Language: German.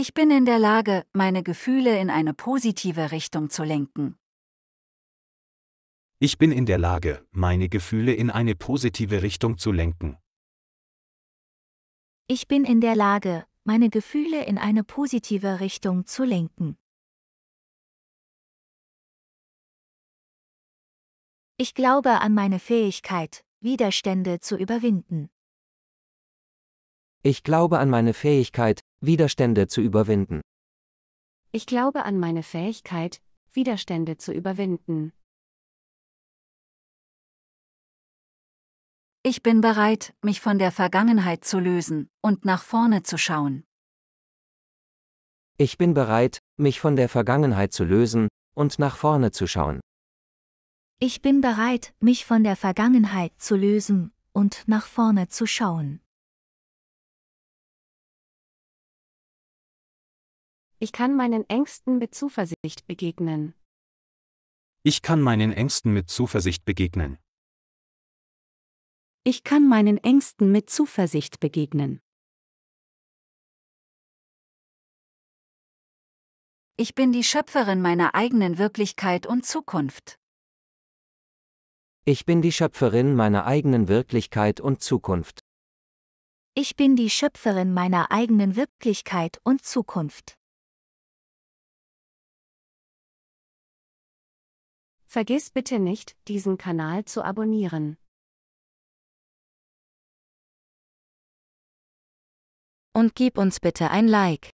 Ich bin in der Lage, meine Gefühle in eine positive Richtung zu lenken. Ich bin in der Lage, meine Gefühle in eine positive Richtung zu lenken. Ich bin in der Lage, meine Gefühle in eine positive Richtung zu lenken. Ich glaube an meine Fähigkeit, Widerstände zu überwinden. Ich glaube an meine Fähigkeit, Widerstände zu überwinden. Ich glaube an meine Fähigkeit, Widerstände zu überwinden. Ich bin bereit, mich von der Vergangenheit zu lösen und nach vorne zu schauen. Ich bin bereit, mich von der Vergangenheit zu lösen und nach vorne zu schauen. Ich bin bereit, mich von der Vergangenheit zu lösen und nach vorne zu schauen. Ich kann meinen Ängsten mit Zuversicht begegnen. Ich kann meinen Ängsten mit Zuversicht begegnen. Ich kann meinen Ängsten mit Zuversicht begegnen. Ich bin die Schöpferin meiner eigenen Wirklichkeit und Zukunft. Ich bin die Schöpferin meiner eigenen Wirklichkeit und Zukunft. Ich bin die Schöpferin meiner eigenen Wirklichkeit und Zukunft. Vergiss bitte nicht, diesen Kanal zu abonnieren. Und gib uns bitte ein Like.